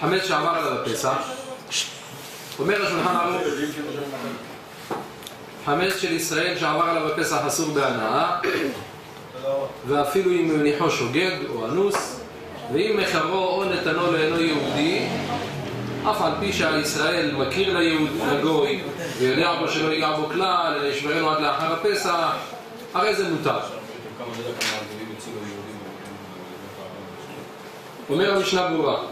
חמץ שעבר עליו הפסח. אומר השולחן ערוך חמץ של ישראל שעבר עליו הפסח אסור בהנאה ואפילו אם מניחו שוגג או אנוס ואם מחרו או נתנו לאינו יהודי אף על פי שהישראל מכיר ליהוד, לגוי ויודע בו שלא ייגע בו כלל ישמרנו עד לאחר הפסח הרי זה מותר אומר המשנה ברורה.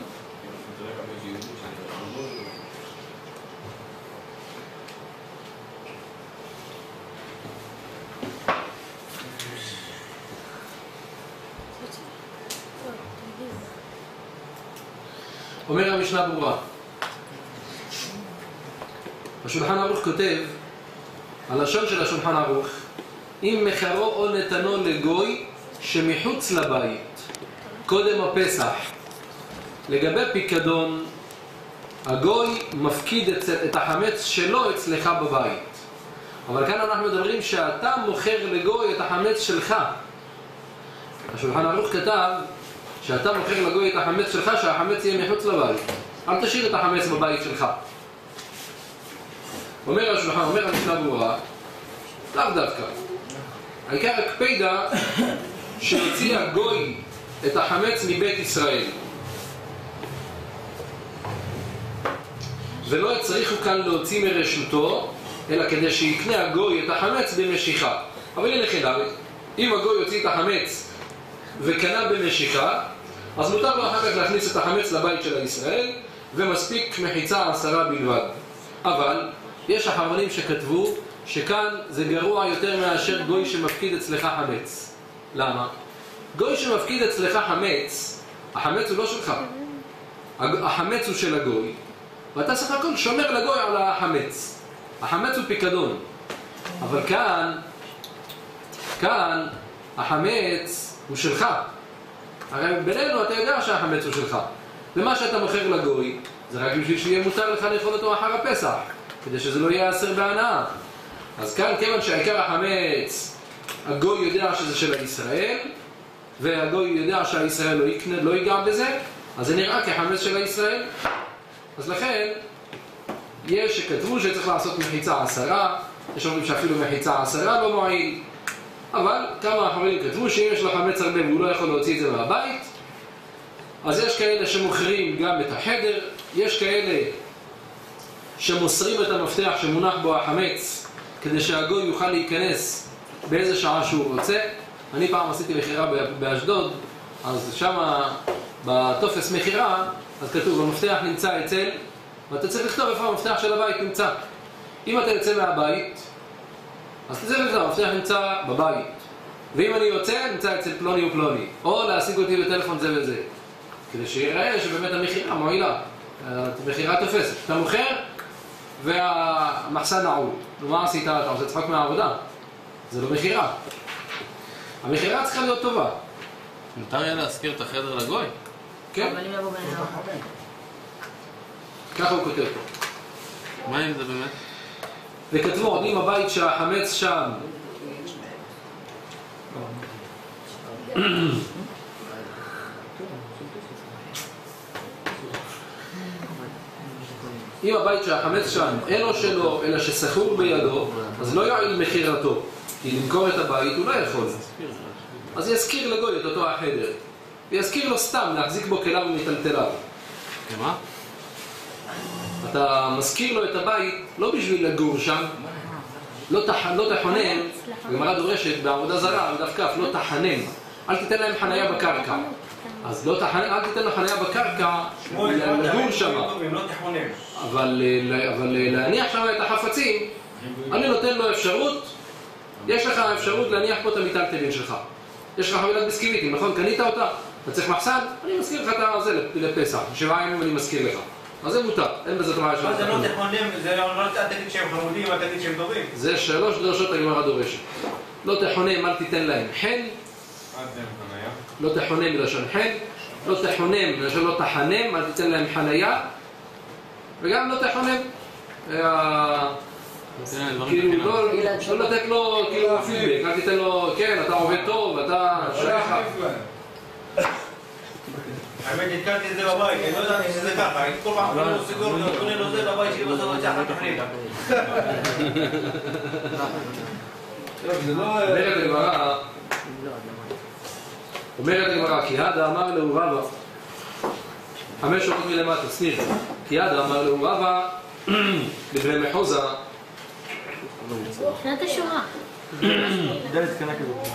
אומר המשנה ברורה. השולחן ערוך כותב הלשון של השולחן ערוך אם מחרו או נתנו לגוי שמחוץ לבית קודם הפסח. לגבי פיקדון הגוי מפקיד את החמץ שלו אצלך בבית. אבל כאן אנחנו מדברים שאתה מוכר לגוי את החמץ שלך. השולחן ערוך כתב שאתה מוכר לגוי את החמץ שלך שהחמץ יהיה מחוץ לבית. אל תשאיר את החמץ בבית שלך. אומר השולחן, אומר המשנה ברורה לאו דווקא. העיקר הקפידה שהוציא הגוי את החמץ מבית ישראל. ולא הצריכו כאן להוציא מרשותו אלא כדי שיקנה הגוי את החמץ במשיכה. אבל הנה חינם אם הגוי יוציא את החמץ וקנה במשיכה אז מותר לו אחר כך להכניס את החמץ לבית של הישראל ומספיק מחיצה עשרה בלבד. אבל יש אחרונים שכתבו שכאן זה גרוע יותר מאשר גוי שמפקיד אצלך חמץ. למה? גוי שמפקיד אצלך חמץ החמץ הוא לא שלך. החמץ הוא של הגוי. ואתה סך הכל שומר לגוי על החמץ. החמץ הוא פיקדון. אבל כאן כאן החמץ הוא שלך. הרי בינינו אתה יודע שהחמץ הוא שלך. ומה שאתה מוכר לגוי זה רק בשביל שיהיה מותר לך לאכול אותו אחר הפסח כדי שזה לא ייאסר בהנאה. אז כאן כיוון שהעיקר החמץ הגוי יודע שזה של הישראל והגוי יודע שהישראל לא יקנה, לא ייגע בזה אז זה נראה כחמץ של הישראל. אז לכן יש שכתבו שצריך לעשות מחיצה עשרה יש אומרים שאפילו מחיצה עשרה לא מועיל אבל כמה אחרים כתבו שאם יש לך חמץ הרבה והוא לא יכול להוציא את זה מהבית אז יש כאלה שמוכרים גם את החדר יש כאלה שמוסרים את המפתח שמונח בו החמץ כדי שהגוי יוכל להיכנס באיזה שעה שהוא רוצה אני פעם עשיתי מכירה באשדוד אז שמה בטופס מכירה אז כתוב המפתח נמצא אצל ואתה צריך לכתוב איפה המפתח של הבית נמצא. אם אתה יוצא מהבית אז תצא לכתוב המפתח נמצא בבית ואם אני יוצא נמצא אצל פלוני ופלוני או להשיג אותי בטלפון זה וזה. כדי שיראה שבאמת המכירה מועילה. המכירה תופסת. אתה מוכר והמחסן נעול. ומה עשית? אתה עושה צחוק מהעבודה. זה לא מכירה המכירה צריכה להיות טובה מותר יהיה להשכיר את החדר לגוי? כן? אבל אם יבוא בן אדם ככה הוא כותב פה מה אם זה באמת? וכתבו אם הבית שהחמץ שם אם הבית שהחמץ שם אין לו שלו אלא שסחור בידו אז לא יועיל מכירתו כי למכור את הבית הוא לא יכול אז יזכיר לגוי את אותו החדר. ויזכיר לו סתם להחזיק בו כליו ומטלטליו. מה? אתה מזכיר לו את הבית לא בשביל לגור שם לא, תח... לא תחונם, גמרא דורשת בעבודה זרה, כף, לא תחנם אל תיתן להם חניה בקרקע. אז לא תחנם, אל תיתן לו חניה בקרקע לגור שם. אבל, אבל להניח שם את החפצים אני נותן לו אפשרות יש לך אפשרות להניח פה את המיטלטלין שלך יש לך חבילת ביסקוויטים, נכון? קנית אותה? אתה צריך מחסן? אני מזכיר לך את זה לפסח שבעה ימים אני מזכיר לך אז זה מותר, אין בזה תורה מה זה לא תחונם? זה לא תגיד שהם חמודים, אל תגיד שהם טובים זה שלוש דרשות הגמרא דורשת לא תחונם, אל תיתן להם חן לא תחונם מלשון חן לא תחונם, מלשון לא תחנם, אל תיתן להם חניה וגם לא תחונם כאילו לא לתת לו כאילו פידבק, אל תיתן לו, כן, אתה עובד טוב, אתה שייך. האמת, נתקלתי את זה בבית, אני לא ידעתי שזה ככה, הייתי כל פעם קונה לו סיגור, קונה לו זה בבית שלי בסוף תוכנית. אומרת הגמרא, אומרת הגמרא, כי הדה אמר לאו רבא, חמש שורות מלמטה, שניר, כי הדה אמר לאו רבא, לבני מחוזה, מבחינת השורה. דלת קטנה כזאת.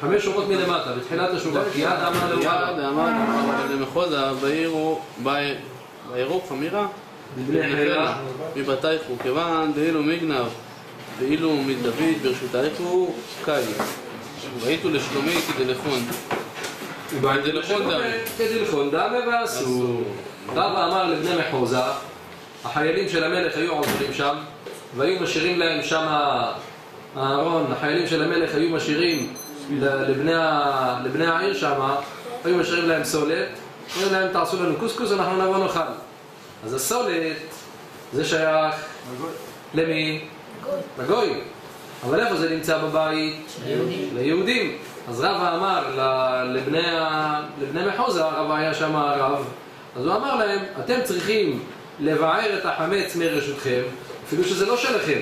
חמש שורות מלמטה, בתחילת השורה, כי הדה אמר לאו יד אמר למחוזה, בעירו, בעירו חמירה, מבתייכו, כיוון דאילו מגנב, ואילו מדוד ברשותייכו, קאי. והייתו לשלומי כדלכון. כדלכון דמי. כדלכון דמי ועשו. רבא אמר לבני מחוזה, החיילים של המלך היו עוברים שם, והיו משאירים להם שם אהרון, החיילים של המלך היו משאירים לבני, לבני העיר שם, היו משאירים להם סולת, אומרים להם תעשו לנו קוסקוס, אנחנו נבוא נאכל. אז הסולת זה שייך למי? לגוי. אבל איפה זה נמצא בבית? ליהודים. אז רבא אמר לבני, לבני מחוזה, רבא היה שם הרב, אז הוא אמר להם, אתם צריכים לבער את החמץ מרשותכם, אפילו שזה לא שלכם,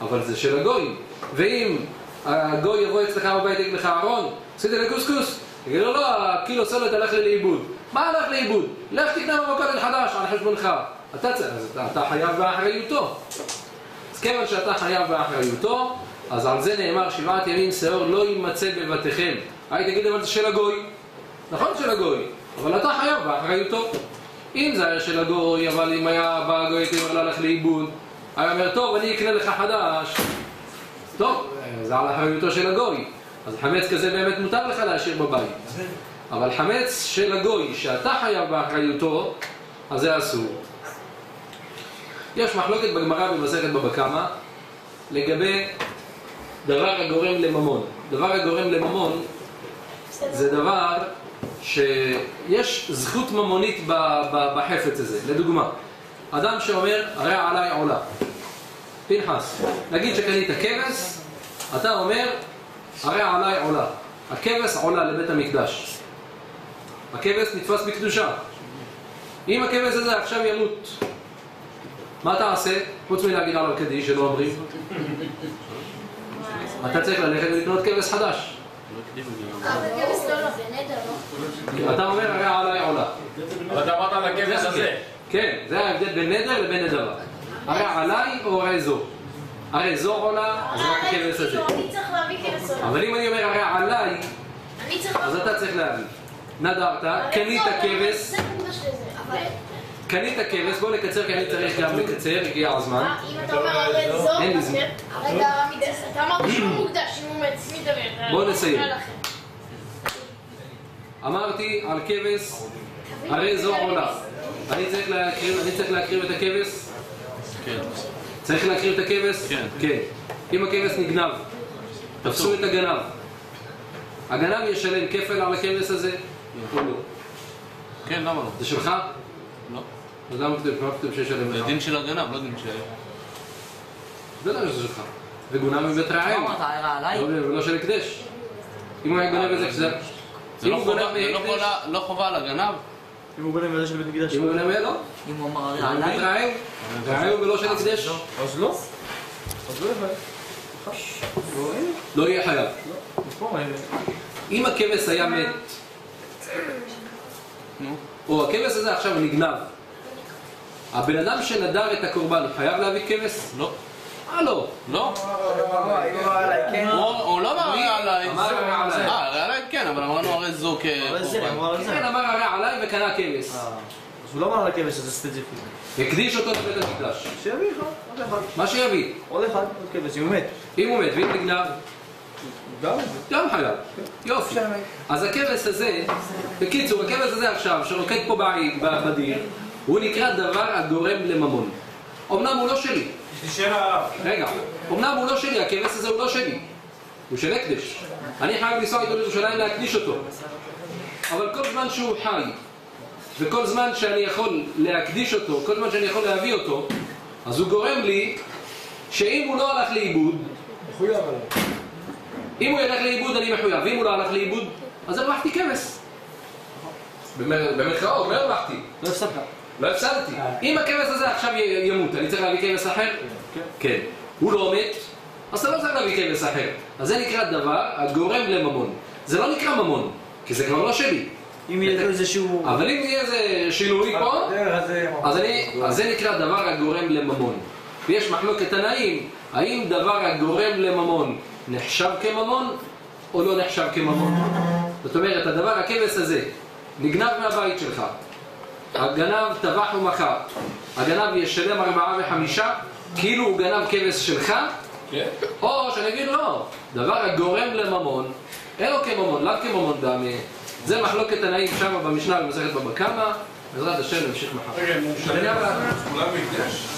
אבל זה של הגוי. ואם הגוי יבוא אצלך בבית ויגיד לך, אהרון, עשיתי לי קוסקוס, יגיד לו, לא, הקילו סולת הלך לי לאיבוד. מה הלך לאיבוד? לך תקנה במכולת חדש על חשבונך. אתה אתה- אתה חייב באחריותו. אז כיוון שאתה חייב באחריותו, אז על זה נאמר שבעת ימים שאור לא יימצא בבתיכם. היית תגיד אבל זה של הגוי. נכון של הגוי, אבל אתה חייב באחריותו. אם זה היה של הגוי, אבל אם היה בא הגוי הייתי אומר להלך לאיבוד, היה אומר, טוב, אני אקנה לך חדש. טוב, זה על אחריותו של הגוי. אז חמץ כזה באמת מותר לך להשאיר בבית. אבל חמץ של הגוי, שאתה חייב באחריותו, אז זה אסור. יש מחלוקת בגמרא במסכת בבא קמא לגבי דבר הגורם לממון. דבר הגורם לממון זה דבר שיש זכות ממונית בחפץ הזה. לדוגמה, אדם שאומר, הרי עליי עולה. פנחס, נגיד שקנית כבש, אתה אומר, הרי עליי עולה. הכבש עולה לבית המקדש. הכבש נתפס בקדושה. אם הכבש הזה עכשיו ימות, מה תעשה? חוץ מלהגיד עליו קדיש שלא אומרים? אתה צריך ללכת ולקנות כבש חדש. אתה אומר הרי עליי עולה. אבל אתה אמרת על הכבש זה הזה. כן, זה ההבדל בין נדר לבין נדבה. הרי עליי או הרי זו? הרי זו עולה, אז רק הכבש הזה. אני צריך להביא כבש עולה. אבל אם אני אומר הרי עליי, אני צריך אז. אתה צריך להביא. נדרת, קנית כבש, קנית כבש, בוא נקצר כי אני צריך גם לקצר, הגיע הזמן. אם אתה אומר הרי זו, רמי, אתה אמרת שהוא מוקדש, אם הוא מת, מי דבר? בוא נסיים. לא. אמרתי על כבש, הרי זו עולה. אני צריך להקריב, אני צריך להקריב את הכבש? כן. צריך להקריב את הכבש? כן. כן. אם הכבש נגנב, תפסו את הגנב. הגנב ישלם כפל על הכבש הזה? או לא? כן, למה לא? זה שלך? לא. אז למה כתוב שישלם זה לך? דין של הגנב, לא דין של... בטח שזה שלך. וגונב מבית רעיון. אמרת, הערה עליי? לא- ולא של הקדש. אם הוא היה גונב את זה. זה לא גונב זה לא לא חובה על הגנב? אם הוא גונב מזה של בית מקדש. אם הוא גונב לא. אם הוא אמר עליי? רעיון. רעיון ולא של הקדש. אז לא. אז לא יכול. לא יהיה חייב. אם הכבש היה מת, נו. או הכבש הזה עכשיו נגנב, הבן אדם שנדר את הקורבן, חייב להביא כבש? לא. אה לא. לא? כן. הוא לא אמר עליי. אמר עליי. אה, עליי כן, אבל אמרנו כקורבן. זה. כן, אמר הרי עליי וקנה כבש. אה, אז הוא לא אמר על הכבש הזה ספציפי. הקדיש אותו לבית המקדש. שיביא לך, עוד אחד. מה שיביא. עוד אחד, עוד כבש, אם הוא מת. אם הוא מת ואם נגנב, גם גם חייב. יופי. אז הכבש הזה, בקיצור, הכבש הזה עכשיו, שרוקד פה בעי- ב- בדיר, הוא נקרא דבר הגורם לממון. אמנם הוא לא שלי. יש לי שאלה עליו. רגע, אמנם הוא לא שלי, הכבש הזה הוא לא שלי. הוא של הקדש. אני חייב לנסוע איתו לירושלים להקדיש אותו. אבל כל זמן שהוא חי, וכל זמן שאני יכול להקדיש אותו, כל זמן שאני יכול להביא אותו, אז הוא גורם לי שאם הוא לא הלך לאיבוד, אם הוא ילך לאיבוד אני מחויב, ואם הוא לא הלך לאיבוד, אז הרווחתי כבש. במר- במרכאות, לא הרווחתי, לא הפסדת. לא הפסדתי. אם הכבש הזה עכשיו ימות, אני צריך להביא כבש אחר? כן. הוא לא מת, אז אתה לא צריך להביא כבש אחר. אז זה נקרא דבר הגורם לממון. זה לא נקרא ממון, כי זה כבר לא שלי. אם יהיה לו איזשהו... אבל אם יהיה איזה שינוי פה, אני, אז זה נקרא דבר הגורם לממון. ויש מחלוקת תנאים, האם דבר הגורם לממון נחשב כממון או לא נחשב כממון. זאת אומרת, הדבר, הכבש הזה, נגנב מהבית שלך, הגנב טבח ומכר, הגנב ישלם ארבעה וחמישה, כאילו הוא גנב כבש שלך, כן. או שאני אגיד לא, דבר הגורם לממון, אין לו כממון, לאו כממון דמי. זה מחלוקת תנאים שם במשנה במסכת בבא קמא, בעזרת השם נמשיך מחר. רגע, כולם בהקדש?